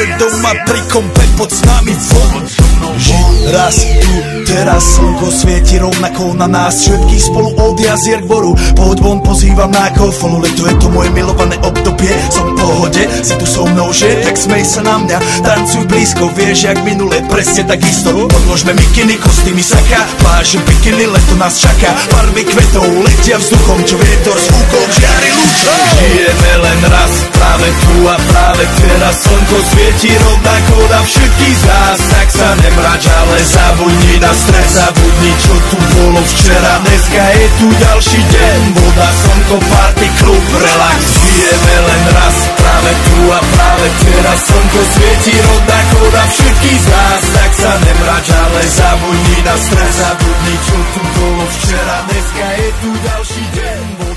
se doma pri kompe pod s nami von. Ži, raz tu, teraz slnko svieti rovnako na nás Všetky spolu od jazier k boru. Pohoď von, pozývam na kofolu Leto je to moje milované obdobie. Som v pohode, si tu so mnou, že? Tak smej sa na mňa, tancuj blízko Vieš, jak minule, presne tak isto Podložme mikiny, kostýmy saka Pláže, bikiny, leto nás čaká. Farby kvetov letia vzduchom Čo vietor s úkom žiari lúčom. Žijeme len raz, práve tu a práve teraz Slnko svieti rovnako na všetkých z nás. Tak sa nemrač, ale zabudni na stres Zabudni, čo tu bolo včera. Dneska je tu ďalší deň Voda, slnko, party, klub, relax. Žijeme len raz, práve tu a práve teraz Slnko svieti rovnako na všetkých z nás. Tak sa nemrač, ale zabudni na stres Zabudni, čo tu bolo včera. Dneska je tu ďalší deň